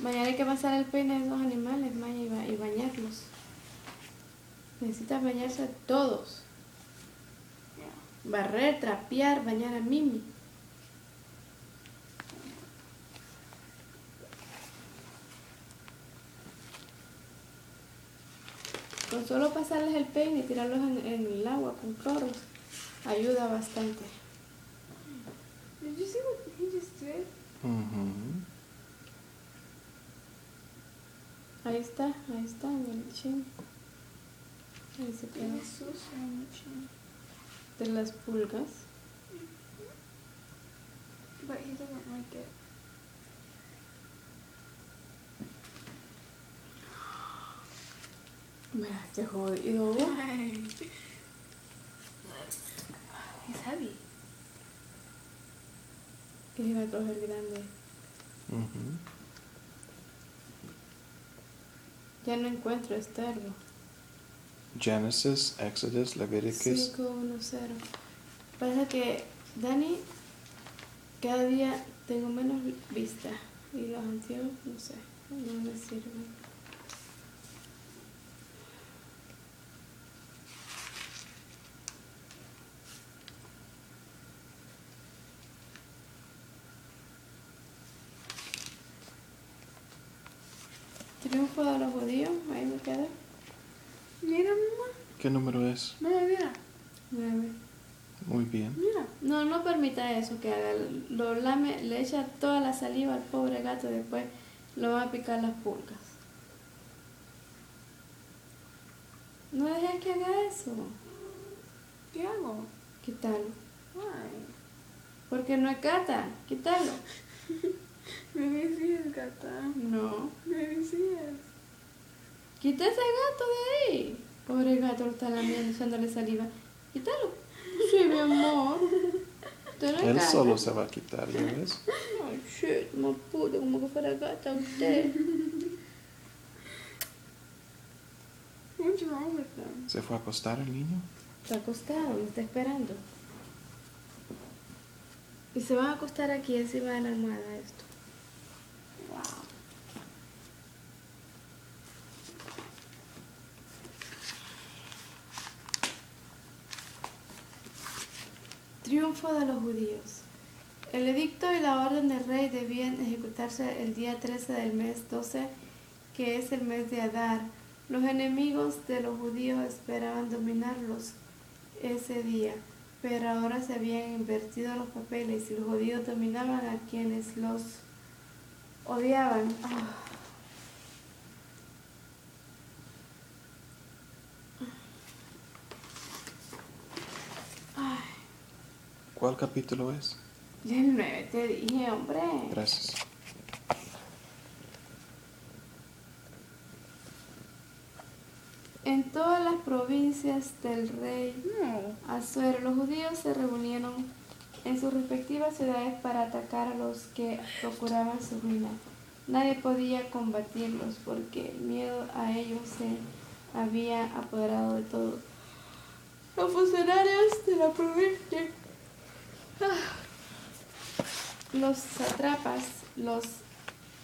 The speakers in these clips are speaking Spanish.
Mañana hay que pasar el peine de esos animales, Maya, y, ba- y bañarlos. Necesitas bañarse todos. Barrer, trapear, bañar a Mimi. Con solo pasarles el peine y tirarlos en, en el agua con cloro, ayuda bastante. Did you see what he just did? Ahí está, ahí está, en el chin. Ahí se quedó. De las pulgas. But he doesn't like it. Mira, qué jodido. He's heavy. Que se va a coger grande. Ujú. Ya no encuentro este árbol. Genesis, Exodus, Leviticus. 510. Pasa que Dani, cada día tengo menos vista. Y los antiguos, no sé, no me sirven. Triunfo de los judíos, ahí me queda. Mira, mamá. ¿Qué número es? Mamá, mira. Nueve. Muy bien. Mira. No, no permita eso que haga. Lo lame, le echa toda la saliva al pobre gato y después lo va a picar las pulgas. No dejes que haga eso. ¿Qué hago? Quítalo. Why? Porque no es gata. Quítalo. Sí es gata. No. Sí es. Quita ese gato de ahí. Pobre gato lo está lamiendo, echándole saliva. Quítalo. Sí, mi amor. Él solo se va a quitar, ¿ya ves? Ay, shit, no pude, como que fuera gata usted. What's wrong with them? ¿Se fue a acostar el niño? Está acostado, me está esperando. Y se van a acostar aquí encima de la almohada esto. Triunfo de los judíos. El edicto y la orden del rey debían ejecutarse el día 13 del mes 12, que es el mes de Adar. Los enemigos de los judíos esperaban dominarlos ese día, pero ahora se habían invertido los papeles y los judíos dominaban a quienes los odiaban. Ah. ¿Cuál capítulo es? ya el 9 te dije, hombre. Gracias. En todas las provincias del rey No. Asuero, los judíos se reunieron en sus respectivas ciudades para atacar a los que procuraban su ruina. Nadie podía combatirlos porque el miedo a ellos se había apoderado de todos. Los funcionarios de la provincia, los satrapas, los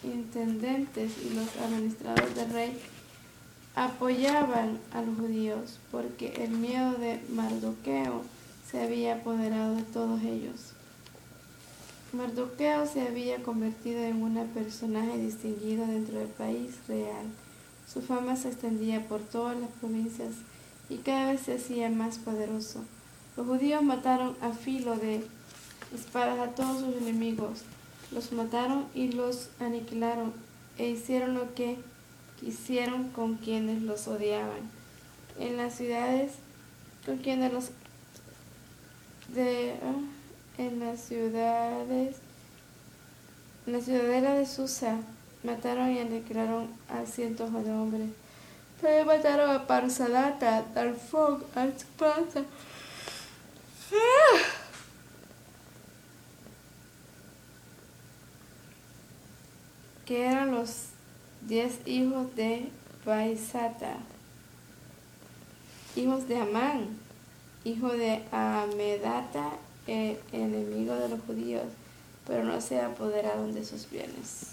intendentes y los administradores del rey apoyaban a los judíos porque el miedo de Mardoqueo se había apoderado de todos ellos. Mardoqueo se había convertido en un personaje distinguido dentro del país real. Su fama se extendía por todas las provincias y cada vez se hacía más poderoso. Los judíos mataron a filo de espadas a todos sus enemigos. Los mataron y los aniquilaron e hicieron lo que quisieron con quienes los odiaban. En las ciudades con quienes los de ah, en las ciudades en la ciudadela de Susa mataron y aniquilaron a cientos de hombres. También mataron a Parsadata, a Talfón, a Espasa. Que eran los diez hijos de Baisata, hijos de Amán, hijo de Amedata, el enemigo de los judíos, pero no se apoderaron de sus bienes.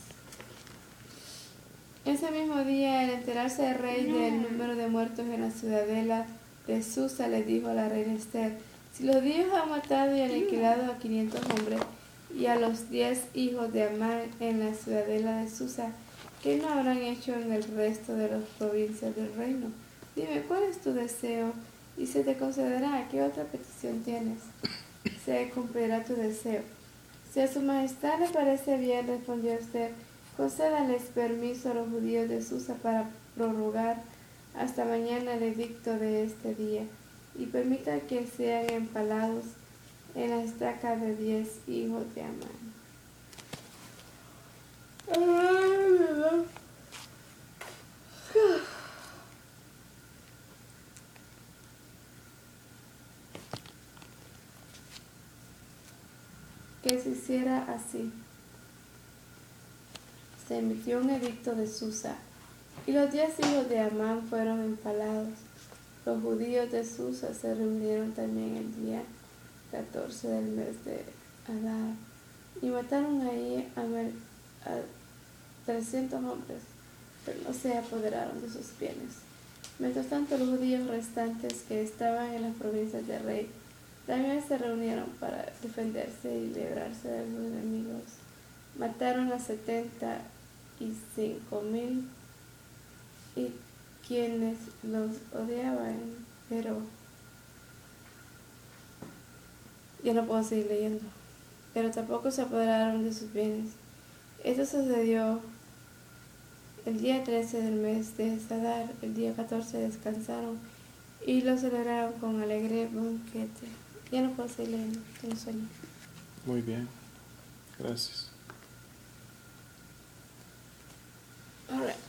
Ese mismo día, al enterarse el rey del número de muertos en la ciudadela de Susa, le dijo a la reina Esther, si los dioses han matado y aniquilado a 500 hombres y a los 10 hijos de Amán en la ciudadela de Susa, ¿qué no habrán hecho en el resto de las provincias del reino? Dime, ¿cuál es tu deseo? Y se te concederá. ¿Qué otra petición tienes? Se cumplirá tu deseo. Si a su majestad le parece bien, respondió Esther, concédales permiso a los judíos de Susa para prorrogar hasta mañana el edicto de este día y permita que sean empalados en la estaca de diez hijos de Amán. Que se hiciera así. Se emitió un edicto de Susa y los diez hijos de Amán fueron empalados. Los judíos de Susa se reunieron también el día 14 del mes de Adar y mataron ahí a, a 300 hombres, pero no se apoderaron de sus bienes. Mientras tanto, los judíos restantes que estaban en las provincias de Rey también se reunieron para defenderse y librarse de los enemigos. Mataron a setenta y cinco mil y quienes los odiaban, pero Ya no puedo seguir leyendo, pero tampoco se apoderaron de sus bienes. Esto sucedió el día 13 del mes de Sadar, el día 14 descansaron y lo celebraron con alegre banquete. Ya no puedo seguir leyendo, tengo sueño. Muy bien, gracias. All.